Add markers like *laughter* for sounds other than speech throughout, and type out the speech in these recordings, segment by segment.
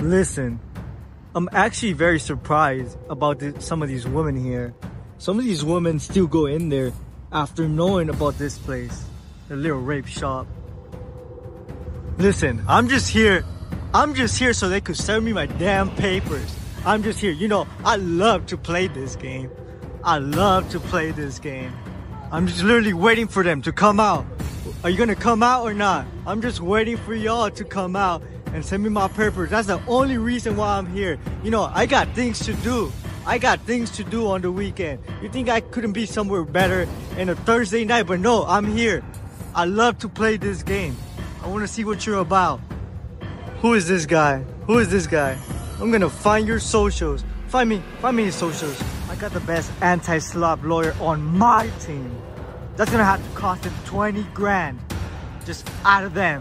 Listen, I'm actually very surprised about the, some of these women here. Some of these women still go in there after knowing about this place, the little rape shop. Listen, I'm just here. I'm just here so they could send me my damn papers. I'm just here. You know, I love to play this game. I love to play this game. I'm just literally waiting for them to come out. Are you gonna come out or not? I'm just waiting for y'all to come out and send me my papers. That's the only reason why I'm here. You know, I got things to do. I got things to do on the weekend. You think I couldn't be somewhere better in a Thursday night? But no, I'm here. I love to play this game. I wanna see what you're about. Who is this guy? Who is this guy? I'm gonna find your socials. Find me, find me his socials. I got the best anti-slap lawyer on my team. That's gonna have to cost him 20 grand. Just out of them.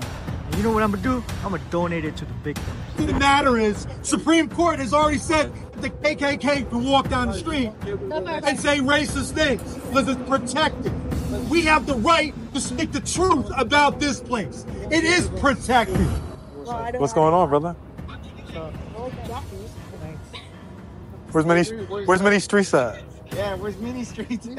And you know what I'm gonna do? I'm gonna donate it to the victims. The matter is, Supreme Court has already said the KKK can walk down the street and say racist things because it's protected. We have the right to speak the truth about this place. It is protected. What's going on, brother? Where's many? Where's many streets at? Yeah, where's Mini Streets? *laughs*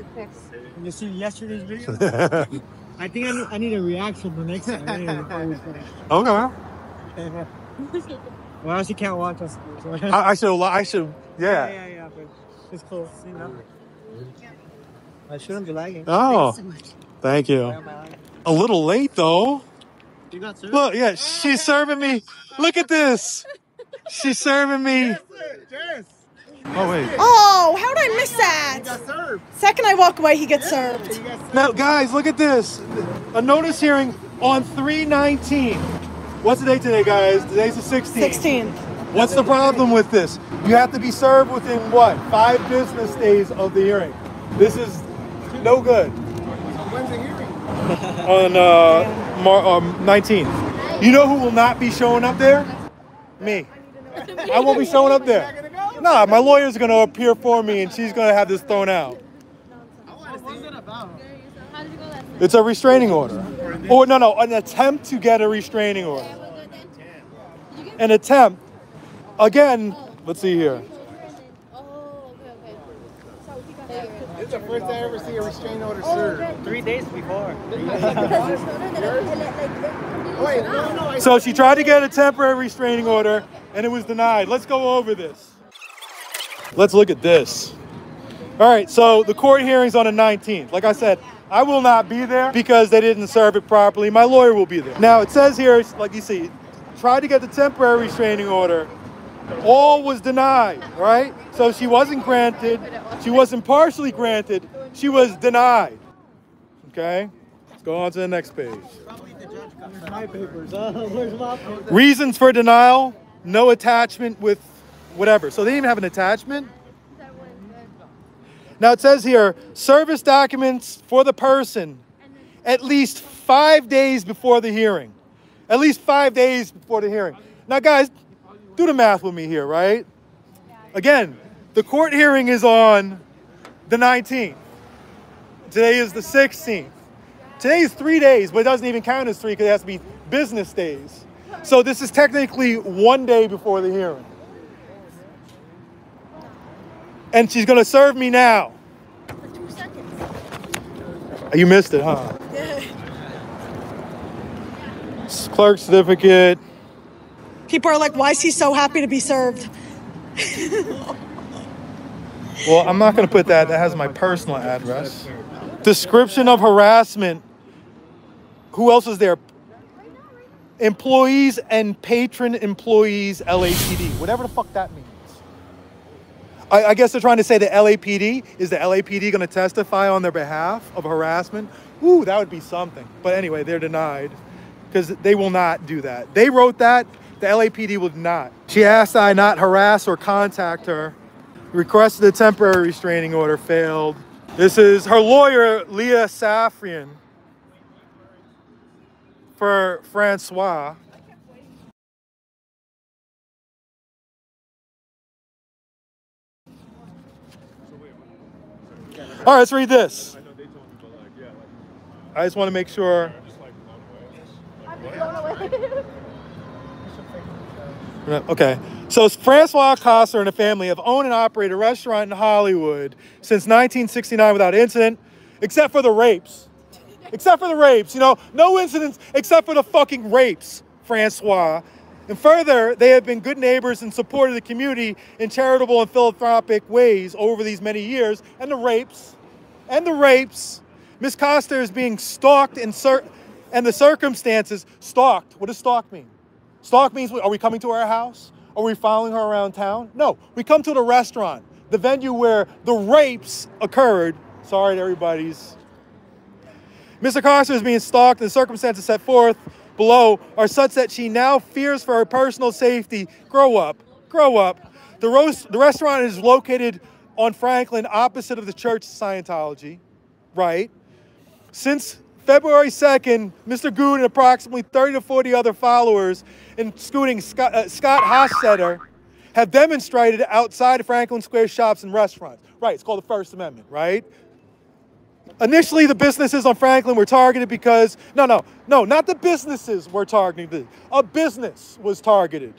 *laughs* You see yesterday's video? *laughs* I think I need, I need a reaction the next time. Okay, man. well, else you can't watch us. So. I, I should. I should. yeah, Yeah. yeah, yeah, but it's close, you know. I shouldn't be lagging. Oh, thank you. A little late though. You got served? Look, yeah, she's serving me. Look at this. She's serving me. Oh wait. Oh, how did I miss that? served. Second I walk away, he gets served. Now, guys, look at this. A notice hearing on 319. What's the date today, guys? Today's the 16th. 16. What's the problem with this? You have to be served within what? Five business days of the hearing. This is no good. When's the hearing? *laughs* On uh, Mar- um, 19th. You know who will not be showing up there? Me. I won't be showing up there. Nah, my lawyer's gonna appear for me and she's gonna have this thrown out. What is this about? It's a restraining order. Or no, no, an attempt to get a restraining order. An attempt. Again, let's see here. This is the first I ever see a restraining order served. Three days before. *laughs* Oh, wait, no, no. I So she tried to get a temporary restraining order and it was denied. Let's go over this. Let's look at this. All right, so the court hearing's on the 19th. Like I said, I will not be there because they didn't serve it properly. My lawyer will be there. Now it says here, like you see, tried to get the temporary restraining order. All was denied, right? So she wasn't granted. She wasn't partially granted. She was denied. Okay? Let's go on to the next page. *laughs* Where's my papers? Where's my? Reasons for denial, no attachment with whatever. So they didn't even have an attachment. Now it says here service documents for the person at least five days before the hearing. At least five days before the hearing. Now, guys, do the math with me here, right? Again, the court hearing is on the 19th. Today is the 16th. Today is three days, but it doesn't even count as three because it has to be business days. So this is technically one day before the hearing. And she's gonna serve me now. You missed it, huh? Clerk certificate. People are like, why is he so happy to be served? *laughs* Well, I'm not gonna put that. That has my personal address. Description of harassment. Who else is there? Employees and patron employees, LAPD. Whatever the fuck that means. I, I guess they're trying to say the LAPD is the LAPD going to testify on their behalf of harassment. Ooh, that would be something. But anyway, they're denied because they will not do that. They wrote that. The LAPD would not. She asked I not harass or contact her. Requested a temporary restraining order, failed. This is her lawyer, Leah Safrian, for Francois. All right, let's read this. I just want to make sure. Okay. So Francois Coster and a family have owned and operated a restaurant in Hollywood since 1969 without incident, except for the rapes. Except for the rapes, you know, no incidents except for the fucking rapes, Francois. And further, they have been good neighbors and supported the community in charitable and philanthropic ways over these many years. And the rapes, and the rapes, Miss Coster is being stalked and, and the circumstances stalked. What does stalk mean? Stalk means are we coming to our house? Are we following her around town? No, we come to the restaurant, the venue where the rapes occurred. Sorry to everybody's. Mr. Carson is being stalked, and the circumstances set forth below are such that she now fears for her personal safety. Grow up, grow up. The, roast, the restaurant is located on Franklin, opposite of the Church Scientology, right? Since February 2nd, Mr. Gude and approximately 30 to 40 other followers, including Scott, uh, Scott Hofstetter, have demonstrated outside of Franklin Square shops and restaurants. Right, it's called the First Amendment, right? Initially, the businesses on Franklin were targeted because, no, no, no, not the businesses were targeted. A business was targeted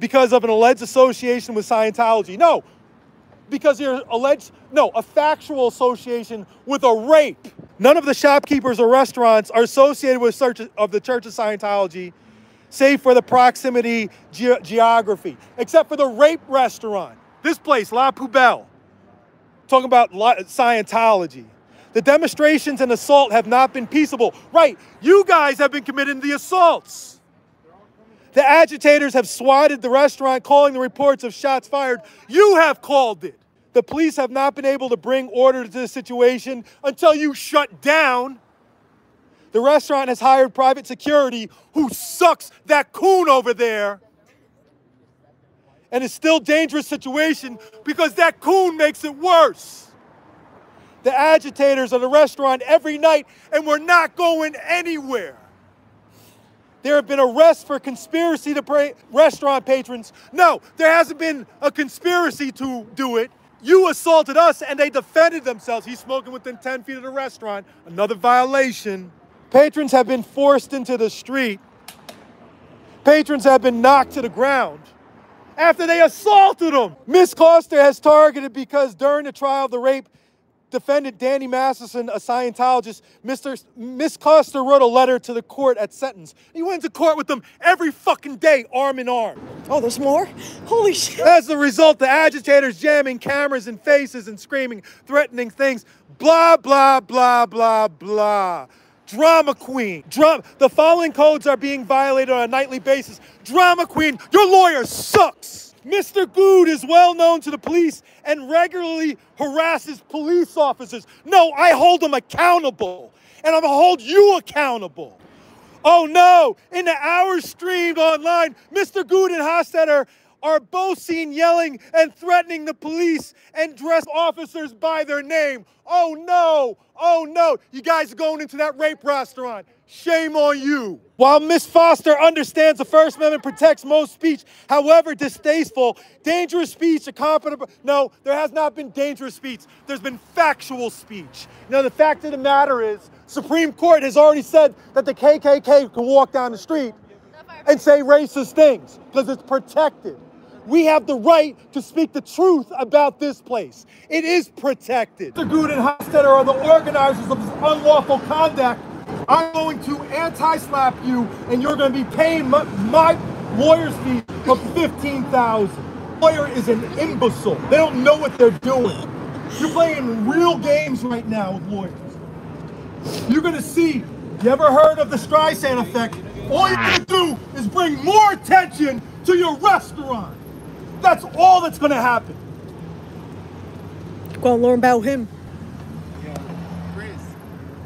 because of an alleged association with Scientology. No, because you're alleged, no, a factual association with a rape. None of the shopkeepers or restaurants are associated with search of the Church of Scientology, save for the proximity ge- geography, except for the rape restaurant. This place, La Poubelle, talking about Scientology. The demonstrations and assault have not been peaceable. Right, you guys have been committing the assaults. The agitators have swatted the restaurant, calling the reports of shots fired. You have called it. The police have not been able to bring order to the situation until you shut down. The restaurant has hired private security who sucks that coon over there. And it's still dangerous situation because that coon makes it worse. The agitators are the restaurant every night and we're not going anywhere. There have been arrests for conspiracy to pray restaurant patrons. No, there hasn't been a conspiracy to do it. You assaulted us and they defended themselves. He's smoking within 10 feet of the restaurant. Another violation. Patrons have been forced into the street. Patrons have been knocked to the ground after they assaulted them. Miss Coster has targeted because during the trial of the rape, defendant Danny Masterson, a Scientologist, Mr. Miss Coster wrote a letter to the court at sentence. He went to court with them every fucking day, arm in arm. Oh, there's more? Holy shit. As a result, the agitators jamming cameras in faces and screaming, threatening things. Blah, blah, blah, blah, blah. Drama queen. Dra- the following codes are being violated on a nightly basis. Drama queen, your lawyer sucks. Mr. Gude is well known to the police and regularly harasses police officers. No, I hold him accountable, and I'm gonna hold you accountable. Oh no, in the hours streamed online, Mr. Gude and Hofstetter are both seen yelling and threatening the police and dress officers by their name. Oh no, oh no, you guys are going into that rape restaurant. Shame on you. While Miss Foster understands the First Amendment protects most speech, however distasteful, dangerous speech, accompanied no, there has not been dangerous speech. There's been factual speech. Now, the fact of the matter is, Supreme Court has already said that the KKK can walk down the street and say racist things because it's protected. We have the right to speak the truth about this place. It is protected. The Gude and Hofstetter are the organizers of this unlawful conduct I'm going to anti-slap you, and you're going to be paying my, my lawyer's fee of fifteen thousand. Lawyer is an imbecile. They don't know what they're doing. You're playing real games right now with lawyers. You're going to see. You ever heard of the Streisand effect? All going to do is bring more attention to your restaurant. That's all that's going to happen. Go learn about him.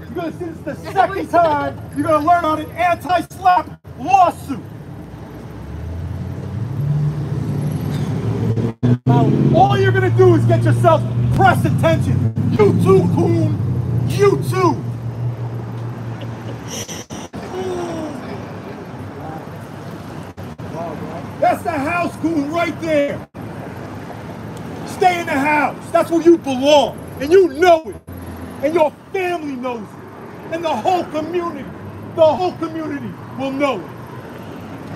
You're gonna see this the second time you're gonna learn on an anti-slap lawsuit. All you're gonna do is get yourself press attention. You too, coon. You too. That's the house, coon, right there. Stay in the house. That's where you belong. And you know it. And your family knows it and the whole community. the whole community will know it.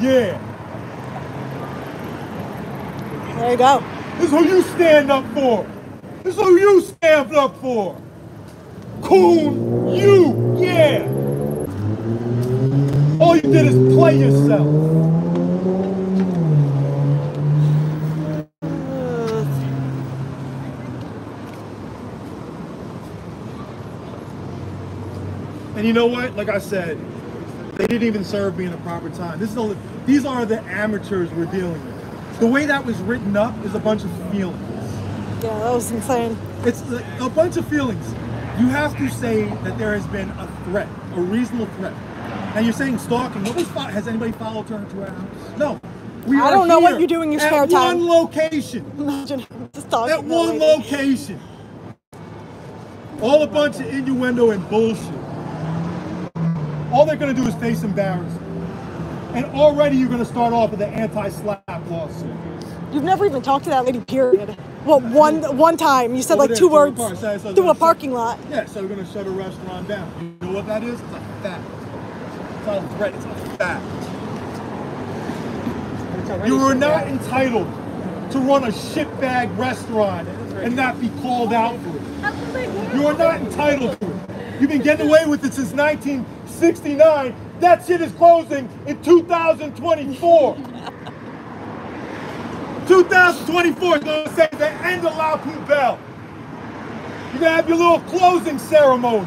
Yeah. There you go. This is who you stand up for. This is who you stand up for. Coon, you, yeah. All you did is play yourself. And you know what? Like I said, they didn't even serve me in the proper time. This is a, these are the amateurs we're dealing with. The way that was written up is a bunch of feelings. Yeah, that was insane. It's a, a bunch of feelings. You have to say that there has been a threat, a reasonable threat. Now you're saying stalking. Nobody's fo- has anybody followed her to our house? No. We I don't know what here you do in your at spare time. one location. Imagine just talking At one lady. location. All a bunch of innuendo and bullshit. All they're gonna do is face embarrassment. And already you're gonna start off with an anti-slap lawsuit. You've never even talked to that lady, period. Well, one one time you said Over like two words car. So- so- through a so- parking lot. Yeah, so they're gonna shut a restaurant down. You know what that is? It's a fact. It's not a threat, it's a fact. You are not entitled to run a shitbag restaurant and not be called out for it. You are not entitled to it. You've been getting away with it since 1969. That shit is closing in 2024. *laughs* 2024 is gonna say the end of La Poubelle. You're gonna have your little closing ceremony.